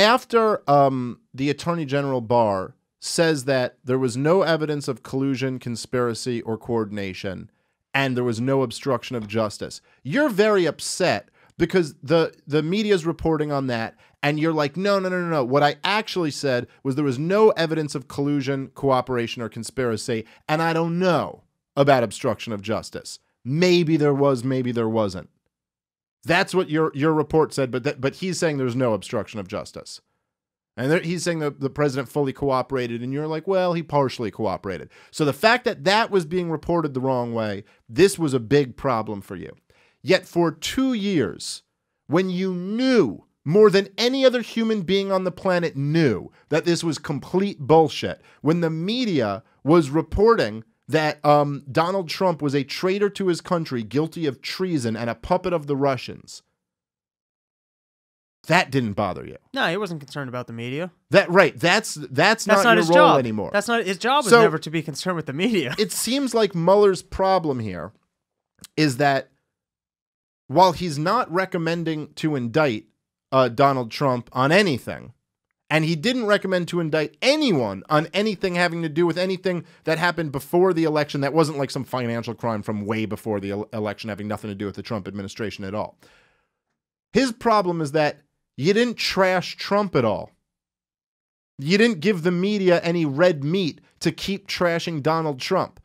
after um, the Attorney General Barr says that there was no evidence of collusion, conspiracy, or coordination, and there was no obstruction of justice, you're very upset because the the media's reporting on that and you're like no no no no no. What i actually said was there was no evidence of collusion cooperation or conspiracy and i don't know about obstruction of justice. Maybe there was maybe there wasn't that's what your your report said but that, but he's saying there's no obstruction of justice. And there, he's saying that the president fully cooperated and you're like well he partially cooperated. So the fact that that was being reported the wrong way this was a big problem for you. Yet for two years, when you knew more than any other human being on the planet knew that this was complete bullshit, when the media was reporting that um, Donald Trump was a traitor to his country, guilty of treason, and a puppet of the Russians. That didn't bother you. No, he wasn't concerned about the media. That right. That's that's, That's not, not your his role job anymore. That's not his job. Was So- never to be concerned with the media. it seems like Mueller's problem here is that while he's not recommending to indict uh, Donald Trump on anything, and he didn't recommend to indict anyone on anything having to do with anything that happened before the election that wasn't like some financial crime from way before the election having nothing to do with the Trump administration at all. His problem is that you didn't trash Trump at all. You didn't give the media any red meat to keep trashing Donald Trump.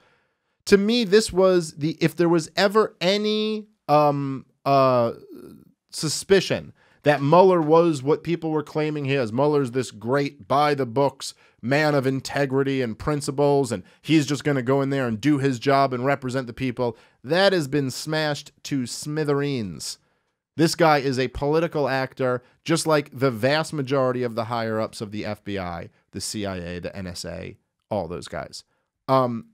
To me, this was the if there was ever any um uh suspicion that Mueller was what people were claiming he is. Mueller's this great by the books man of integrity and principles, and he's just going to go in there and do his job and represent the people. That has been smashed to smithereens. This guy is a political actor, just like the vast majority of the higher ups of the FBI, the CIA, the NSA, all those guys. Um,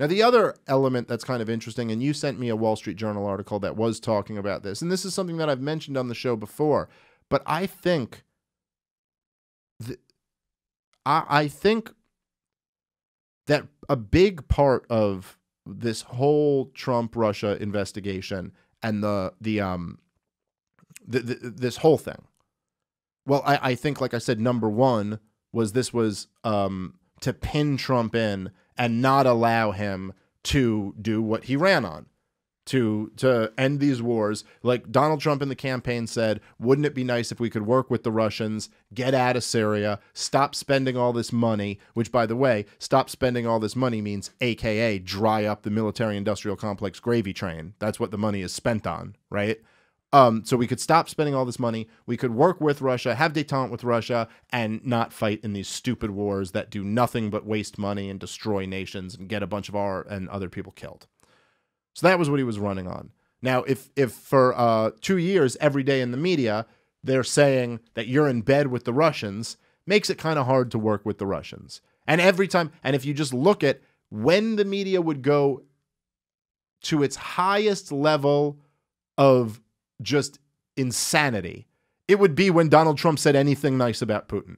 now, the other element that's kind of interesting, and you sent me a Wall Street Journal article that was talking about this, and this is something that I've mentioned on the show before, but I think, th- I, I think that a big part of this whole Trump Russia investigation and the the um the, the, this whole thing. Well, I, I think, like I said, number one was this was um, to pin Trump in and not allow him to do what he ran on to to end these wars. Like Donald Trump in the campaign said, wouldn't it be nice if we could work with the Russians, get out of Syria, stop spending all this money, which by the way, stop spending all this money means AKA dry up the military industrial complex gravy train. That's what the money is spent on, right? Um, so we could stop spending all this money. We could work with Russia, have detente with Russia, and not fight in these stupid wars that do nothing but waste money and destroy nations and get a bunch of our and other people killed. So that was what he was running on. Now, if if for uh, two years every day in the media they're saying that you're in bed with the Russians, makes it kind of hard to work with the Russians. And every time, and if you just look at when the media would go to its highest level of just insanity, it would be when Donald Trump said anything nice about Putin.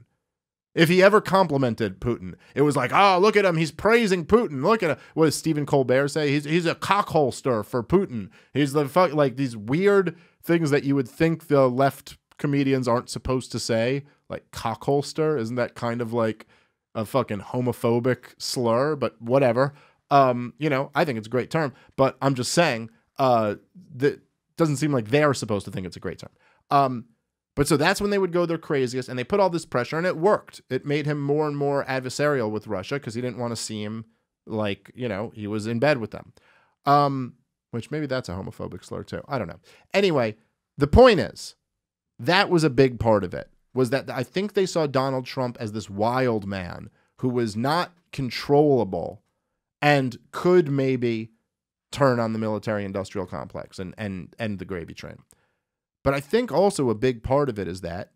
If he ever complimented Putin, it was like, oh, look at him. He's praising Putin. Look at him. What does Stephen Colbert say? He's, he's a cockholster for Putin. He's the fuck, like these weird things that you would think the left comedians aren't supposed to say, like cockholster. Isn't that kind of like a fucking homophobic slur? But whatever. Um, you know, I think it's a great term, but I'm just saying, uh, that doesn't seem like they're supposed to think it's a great term. Um, but so that's when they would go their craziest, and they put all this pressure, and it worked. It made him more and more adversarial with Russia because he didn't want to seem like you know he was in bed with them. Um, which maybe that's a homophobic slur too. I don't know. Anyway, the point is that was a big part of it. Was that I think they saw Donald Trump as this wild man who was not controllable and could maybe turn on the military industrial complex and and end the gravy train. But I think also a big part of it is that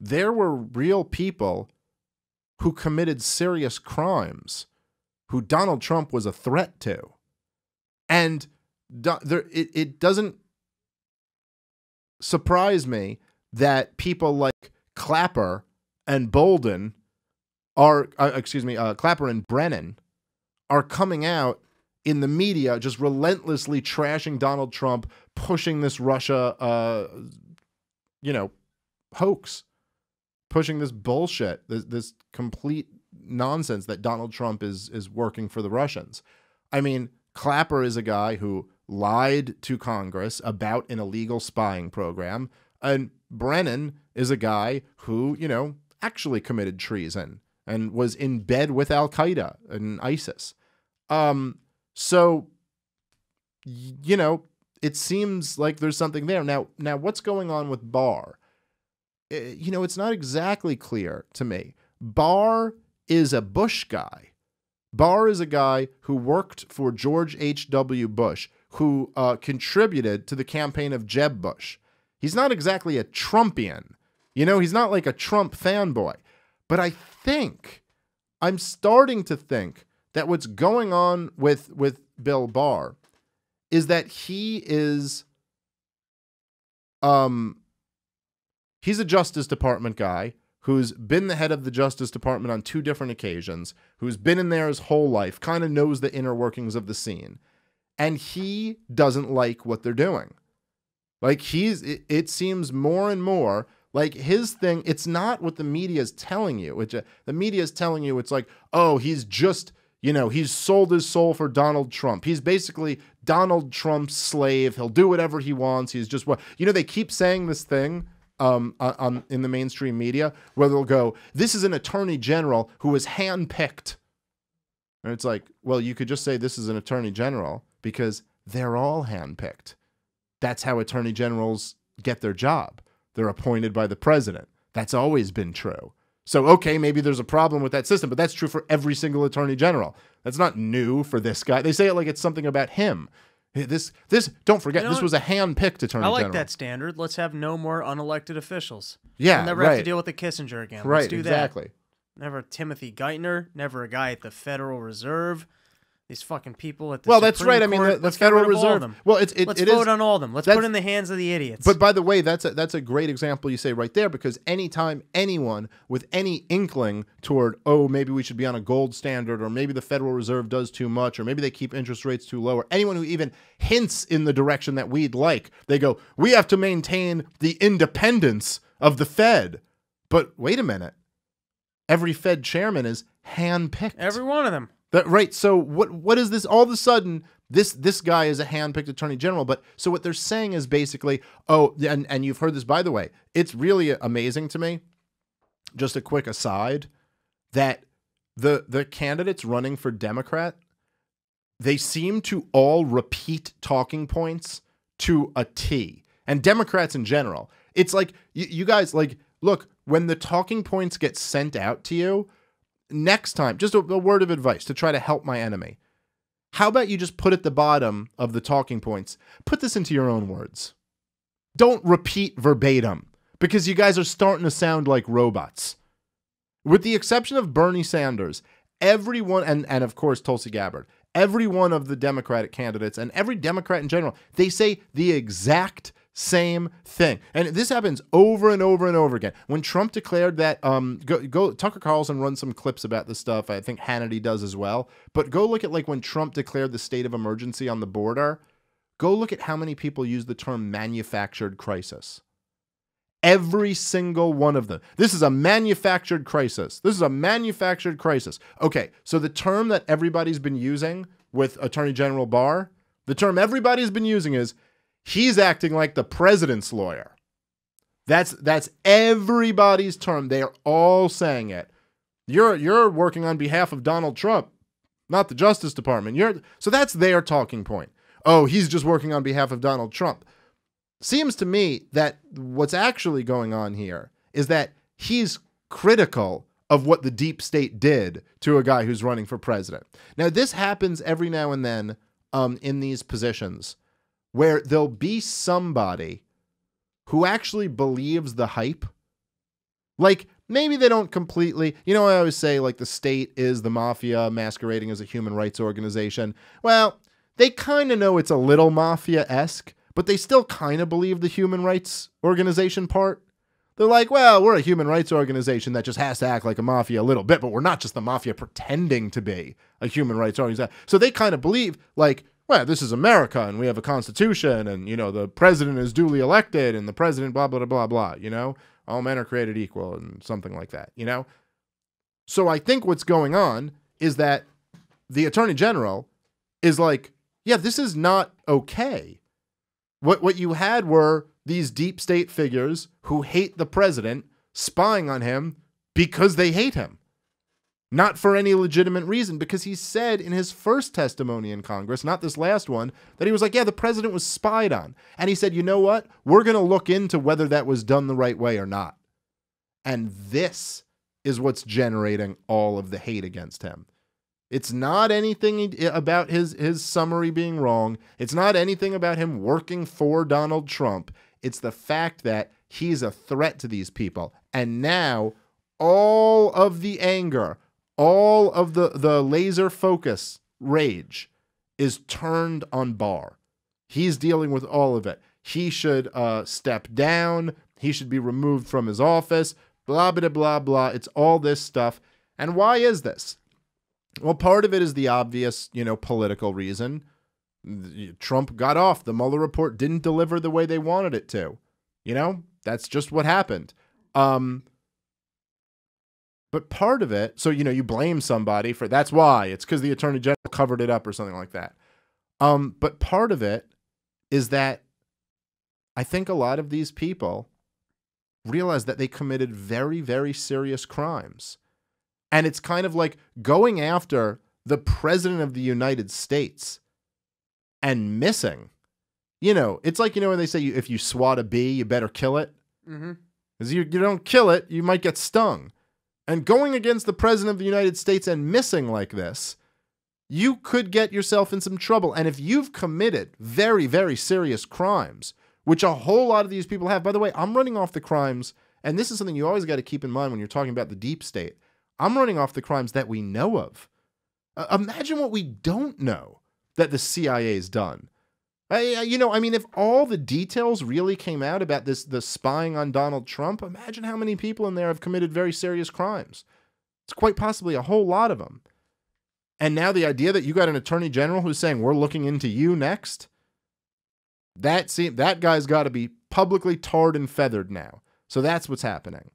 there were real people who committed serious crimes who Donald Trump was a threat to. And do, there, it, it doesn't surprise me that people like Clapper and Bolden are, uh, excuse me, uh, Clapper and Brennan are coming out in the media just relentlessly trashing Donald Trump, pushing this Russia, uh, you know, hoax, pushing this bullshit, this, this complete nonsense that Donald Trump is is working for the Russians. I mean, Clapper is a guy who lied to Congress about an illegal spying program, and Brennan is a guy who, you know, actually committed treason and was in bed with Al Qaeda and ISIS. Um, so, you know, it seems like there's something there. Now, now, what's going on with Barr? Uh, you know, it's not exactly clear to me. Barr is a Bush guy. Barr is a guy who worked for George H.W. Bush, who uh, contributed to the campaign of Jeb Bush. He's not exactly a Trumpian. You know, he's not like a Trump fanboy. But I think, I'm starting to think that what's going on with, with Bill Barr is that he is um he's a Justice Department guy who's been the head of the Justice Department on two different occasions, who's been in there his whole life, kind of knows the inner workings of the scene. And he doesn't like what they're doing. Like he's it, it seems more and more like his thing, it's not what the media is telling you. Which uh, the media is telling you it's like, "Oh, he's just you know, he's sold his soul for Donald Trump. He's basically Donald Trump's slave. He'll do whatever he wants. He's just what you know. They keep saying this thing um, on in the mainstream media where they'll go, "This is an attorney general who was handpicked," and it's like, well, you could just say this is an attorney general because they're all handpicked. That's how attorney generals get their job. They're appointed by the president. That's always been true. So, okay, maybe there's a problem with that system, but that's true for every single attorney general. That's not new for this guy. They say it like it's something about him. This, this, don't forget, You know this was a hand-picked attorney I like general. that standard. Let's have no more unelected officials. Yeah, we'll never right. have to deal with the Kissinger again. right, Let's do exactly. that. Never Timothy Geithner. Never a guy at the Federal Reserve. These fucking people at the Well, that's Supreme right. I mean, Court. the, the Let's Federal rid of all of Reserve. them. Well, it's it, Let's it vote is- on all of them. Let's put it in the hands of the idiots. But by the way, that's a, that's a great example you say right there because anytime anyone with any inkling toward, oh, maybe we should be on a gold standard or maybe the Federal Reserve does too much or maybe they keep interest rates too low or anyone who even hints in the direction that we'd like, they go, we have to maintain the independence of the Fed. But wait a minute. Every Fed chairman is handpicked. Every one of them. That right. So what what is this? All of a sudden, this this guy is a handpicked attorney general. But so what they're saying is basically, oh, and and you've heard this by the way. It's really amazing to me. Just a quick aside, that the the candidates running for Democrat, they seem to all repeat talking points to a T. And Democrats in general, it's like you, you guys like look when the talking points get sent out to you next time, just a, a word of advice to try to help my enemy. How about you just put at the bottom of the talking points, put this into your own words. Don't repeat verbatim because you guys are starting to sound like robots. With the exception of Bernie Sanders, everyone, and, and of course Tulsi Gabbard, every one of the Democratic candidates and every Democrat in general, they say the exact same thing. And this happens over and over and over again. When Trump declared that, um, go, go Tucker Carlson runs some clips about this stuff. I think Hannity does as well. But go look at like when Trump declared the state of emergency on the border. Go look at how many people use the term manufactured crisis. Every single one of them. This is a manufactured crisis. This is a manufactured crisis. Okay, so the term that everybody's been using with Attorney General Barr, the term everybody's been using is he's acting like the president's lawyer. That's that's everybody's term. They are all saying it. You're you're working on behalf of Donald Trump, not the Justice Department. You're so that's their talking point. Oh, he's just working on behalf of Donald Trump. Seems to me that what's actually going on here is that he's critical of what the deep state did to a guy who's running for president. Now, this happens every now and then um, in these positions where there'll be somebody who actually believes the hype. Like maybe they don't completely, you know, I always say like the state is the mafia masquerading as a human rights organization. Well, they kind of know it's a little mafia esque, but they still kind of believe the human rights organization part. They're like, well, we're a human rights organization that just has to act like a mafia a little bit, but we're not just the mafia pretending to be a human rights organization. So they kind of believe, like, well, this is America and we have a constitution and, you know, the president is duly elected and the president, blah, blah, blah, blah, blah, you know? all men are created equal and something like that, you know? So I think what's going on is that the attorney general is like, yeah, this is not okay. What what you had were these deep state figures who hate the president spying on him because they hate him. Not for any legitimate reason, because he said in his first testimony in Congress, not this last one, that he was like, yeah, the president was spied on. And he said, you know what? We're going to look into whether that was done the right way or not. And this is what's generating all of the hate against him. It's not anything about his his summary being wrong. It's not anything about him working for Donald Trump. It's the fact that he's a threat to these people. And now all of the anger, all of the the laser focus rage is turned on Barr. He's dealing with all of it. He should uh, step down. He should be removed from his office. Blah blah blah blah. It's all this stuff. And why is this? Well, part of it is the obvious, you know, political reason. Trump got off. The Mueller report didn't deliver the way they wanted it to. You know, that's just what happened. Um, but part of it, so you know, you blame somebody for that's why it's because the attorney general covered it up or something like that. Um, but part of it is that I think a lot of these people realize that they committed very, very serious crimes. And it's kind of like going after the president of the United States and missing. You know, it's like, you know, when they say you, if you swat a bee, you better kill it. Because Mm-hmm. you, you don't kill it, you might get stung. And going against the president of the United States and missing like this, you could get yourself in some trouble. And if you've committed very, very serious crimes, which a whole lot of these people have, by the way, I'm running off the crimes, and this is something you always got to keep in mind when you're talking about the deep state. I'm running off the crimes that we know of. Uh, imagine what we don't know that the CIA's done. I, you know, I mean, if all the details really came out about this, the spying on Donald Trump, imagine how many people in there have committed very serious crimes. It's quite possibly a whole lot of them. And now the idea that you got an attorney general who's saying we're looking into you next, that seem, that guy's got to be publicly tarred and feathered now. So that's what's happening.